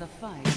the fight.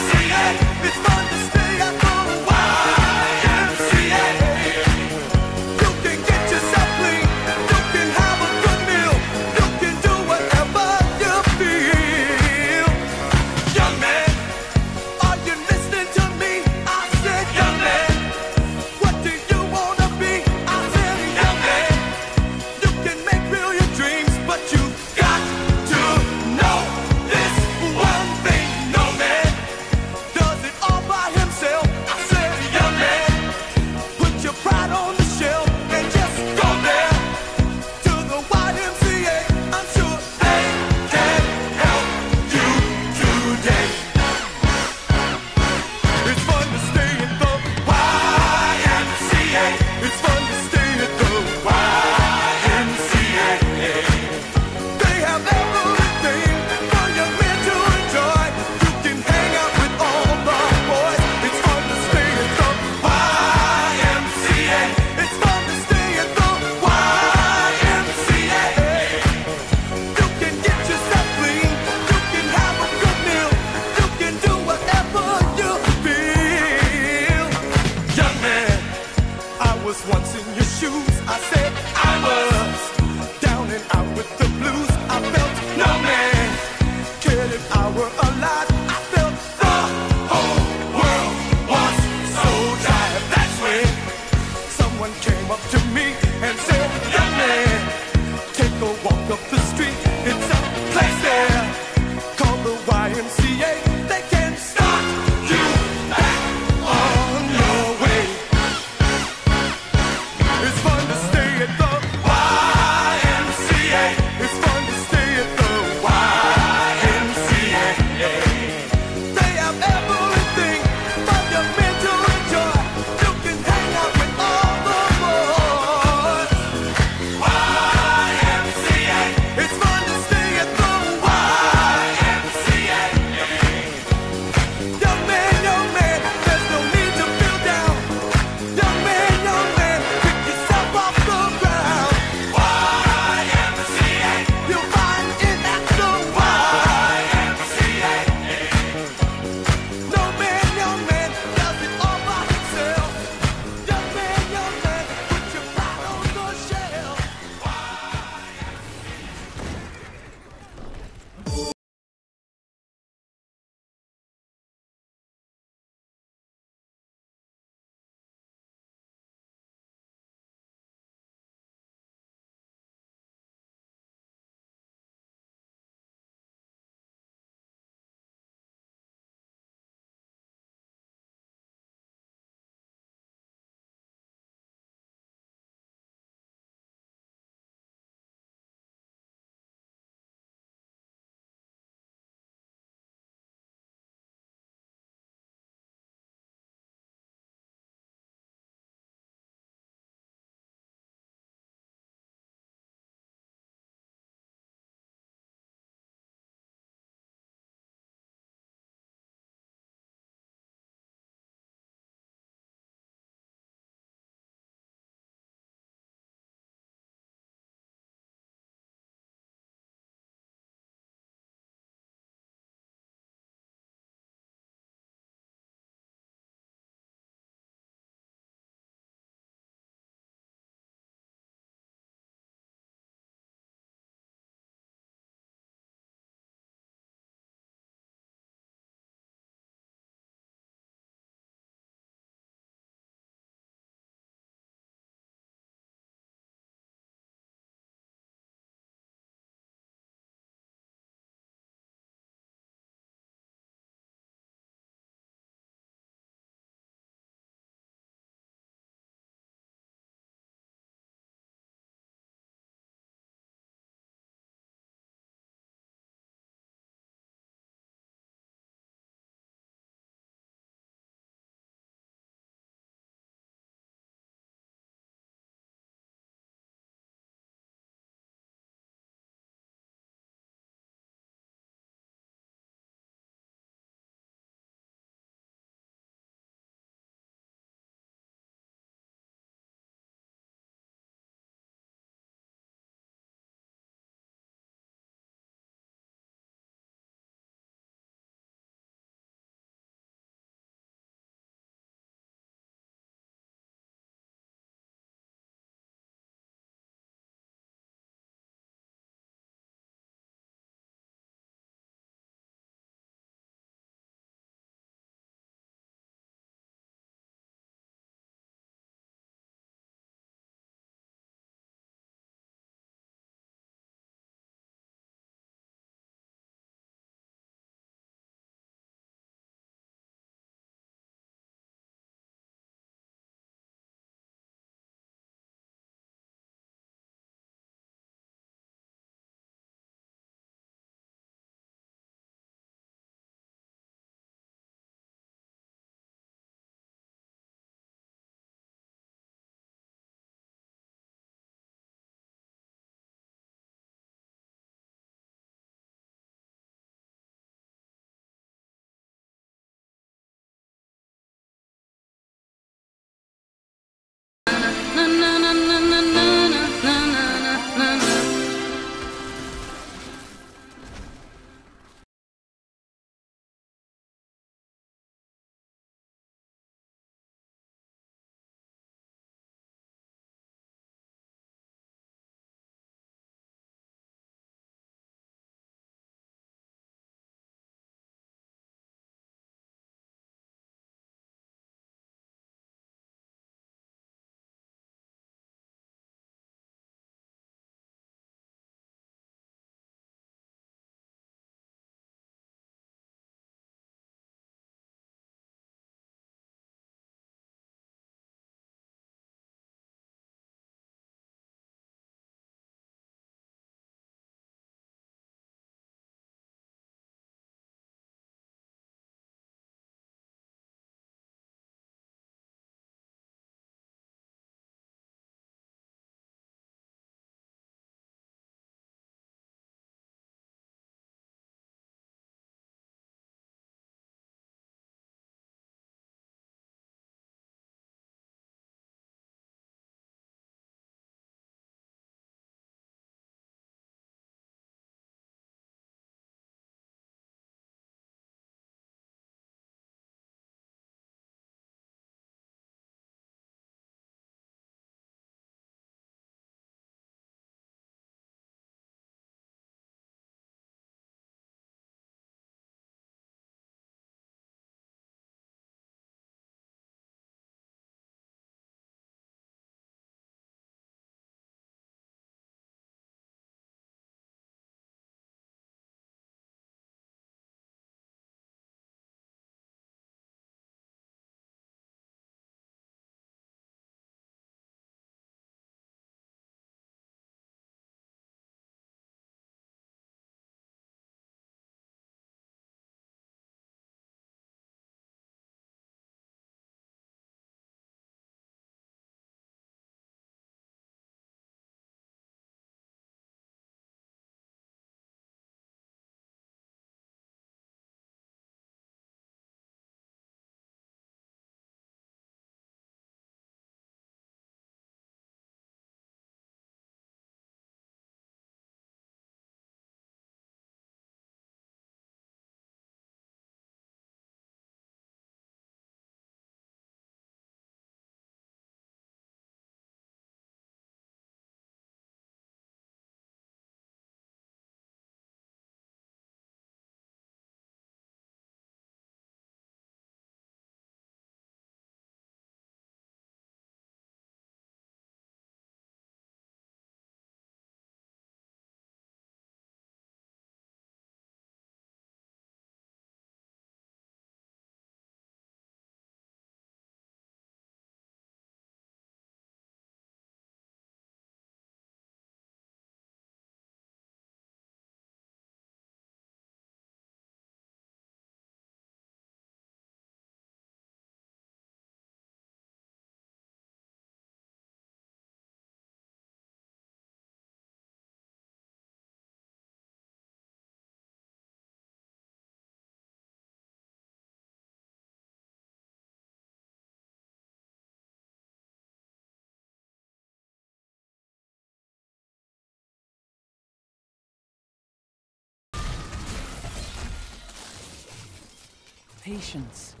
Patience.